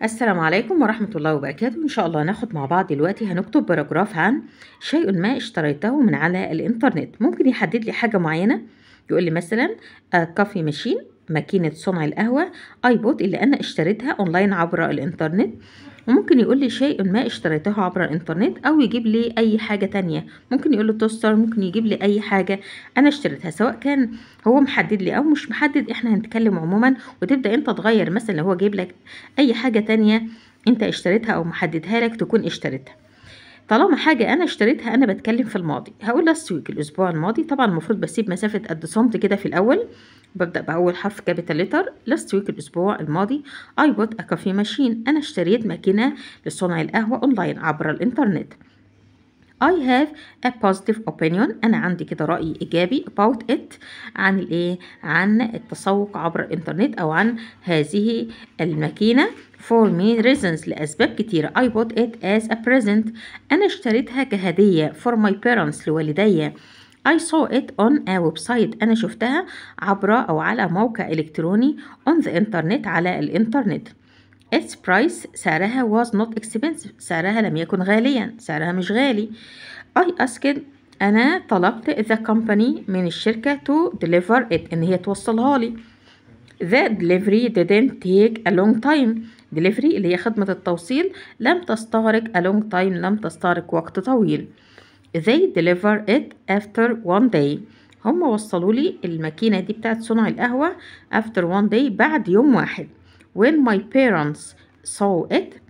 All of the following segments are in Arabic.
السلام عليكم ورحمة الله وبركاته. إن شاء الله ناخد مع بعض دلوقتي هنكتب paragraph عن شيء ما اشتريته من على الإنترنت. ممكن يحدد لي حاجة معينة؟ يقول لي مثلا coffee machine ماكينة صنع القهوة I bought اللي أنا اشتريتها أونلاين عبر الإنترنت. وممكن يقول لي شيء ما اشتريته عبر الإنترنت أو يجيب لي أي حاجة تانية. ممكن يقول له toaster ممكن يجيب لي أي حاجة. أنا اشتريتها سواء كان هو محدد لي أو مش محدد إحنا هنتكلم عموما. وتبدأ أنت تغير مثلا لو هو جايب لك أي حاجة تانية أنت اشتريتها أو محددها لك تكون اشتريتها. طالما حاجة أنا اشتريتها أنا بتكلم في الماضي. هقول last week الأسبوع الماضي طبعا المفروض بسيب مسافة قد صمت كده في الأول. ببدأ بأول حرف capital letter last week الأسبوع الماضي I bought a coffee machine. أنا اشتريت ماكينة لصنع القهوة أونلاين عبر الإنترنت. I have a positive opinion. أنا عندي كده رأي إيجابي about it عن الإيه؟ عن التسوق عبر الإنترنت أو عن هذه الماكينة. For many reasons لأسباب كتيرة. I bought it as a present. أنا اشتريتها كهدية for my parents لوالدي. I saw it on a website. أنا شفتها عبر أو على موقع إلكتروني on the internet على الإنترنت. Its price سعرها was not expensive سعرها لم يكن غاليا سعرها مش غالي. I asked أنا طلبت the company من الشركة to deliver it إن هي توصلها لي. The delivery didn't take a long time. Delivery اللي هي خدمة التوصيل لم تستغرق a long time لم تستغرق وقت طويل. They deliver it after one day. هم وصلوا لي الماكينة دي بتاعت صنع القهوة after one day بعد يوم واحد. When my parents saw it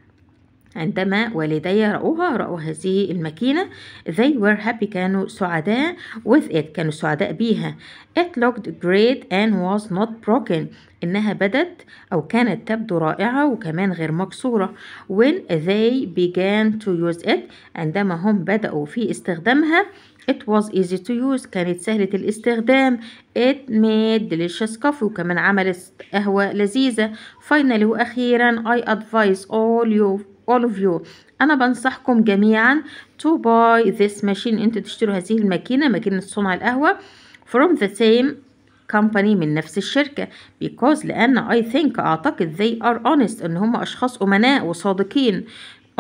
عندما والدي رأوها رأوا هذه الماكينة. They were happy كانوا سعداء. With it كانوا سعداء بيها. It looked great and was not broken. إنها بدت أو كانت تبدو رائعة وكمان غير مكسورة. When they began to use it عندما هم بدأوا في استخدامها It was easy to use كانت سهلة الاستخدام. It made delicious coffee وكمان عملت قهوة لذيذة. Finally وأخيرا I advise all you all of you. أنا بنصحكم جميعا to buy this machine. أنتوا تشتروا هذه الماكينة ماكينة صنع القهوة from the same company من نفس الشركة. Because لأن I think أعتقد they are honest إن هم أشخاص أمناء وصادقين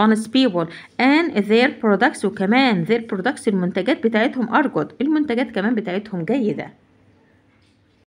honest people. And their products وكمان their products المنتجات بتاعتهم are good المنتجات كمان بتاعتهم جيدة.